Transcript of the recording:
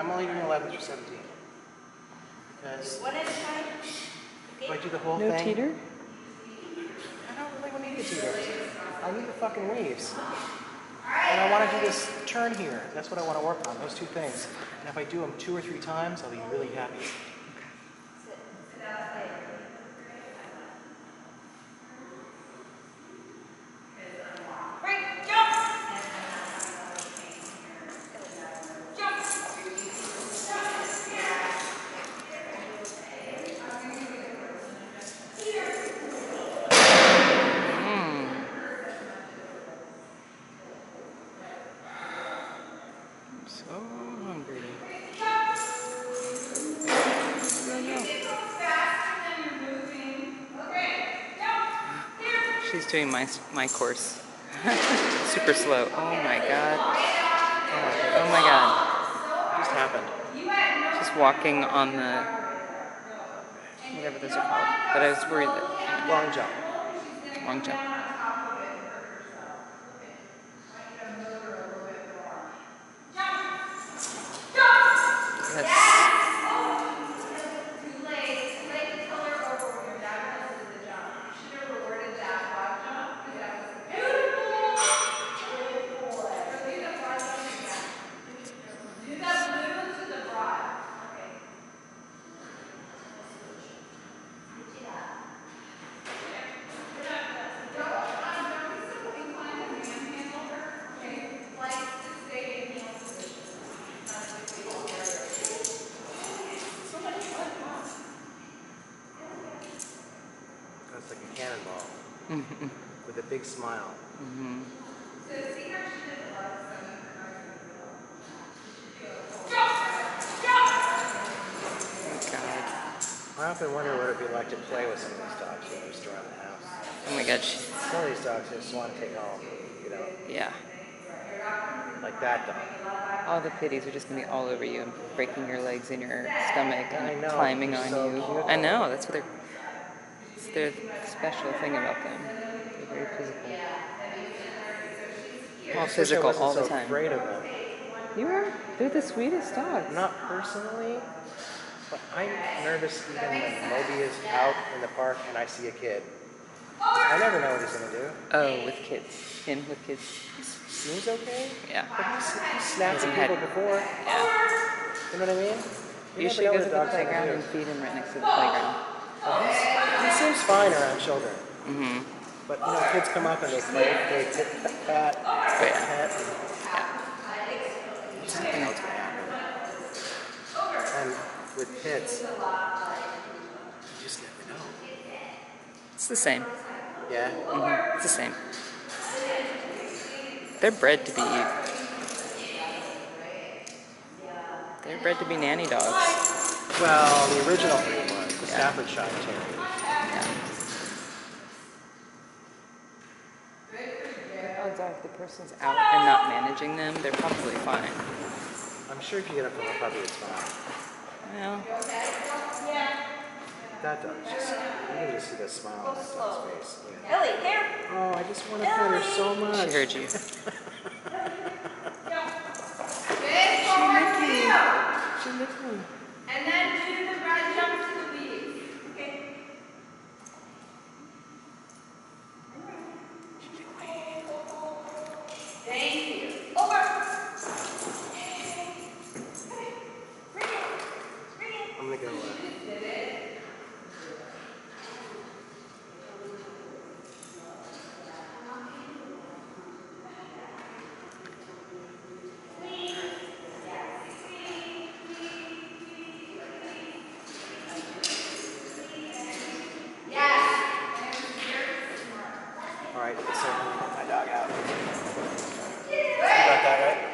I'm only doing 11 through 17. Because One at a if I do the whole No thing, teeter? I don't really want to need a teeter. I need the fucking waves. And I want to do this turn here. That's what I want to work on, those two things. And if I do them two or three times, I'll be really happy. Oh, so hungry. She's doing my my course. Super slow. Oh my god. Oh my god. It just happened. Just walking on the whatever those are called. But I was worried that Long jump. long jump. Like a cannonball with a big smile. mhm. Oh god. I often wonder what it'd be like to play with some of these dogs, you know, just around the house. Oh my god. She, Some of these dogs I just want to take home, you know, yeah. like that dog. All the pitties are just gonna be all over you and breaking your legs and your stomach and climbing they're on so you. cute. I know, that's what they're their special thing about them. They're very physical. All I I physical all the so time. afraid of them. You are? They're the sweetest dogs. Not personally, but I'm nervous even when Moby is out in the park and I see a kid. I never know what he's gonna do. Oh, with kids. Him with kids. Seems okay, Yeah. but he's, he's snapped at Hasn't had- people before. Yeah. You know what I mean? You never should go to the playground and feed him right next to the playground. Seems fine around children, Mm-hmm. but you know, kids come up and they play, they tit pat, Oh, yeah. pet, and Yeah. just never gonna happen. And with pits, you just never know. It's the same. Yeah. hmm It's the same. They're bred to be. They're bred to be nanny dogs. Well, the original breed was the Yeah. Staffordshire Terrier. Odds are, if the person's out and not managing them, they're probably fine. I'm sure if you get it from a puppy, it's fine. Well, That dog just, you can just see the smile on that dog's face. Yeah. Ellie, here. Oh, I just want to pet her so much. she heard you. Good forward view. She licked me. And then do the red jump to the leaves. Okay. Thank you. Over. Bring it. Bring it. I'm gonna go. Uh, all right, so let me get my dog out. You got that right?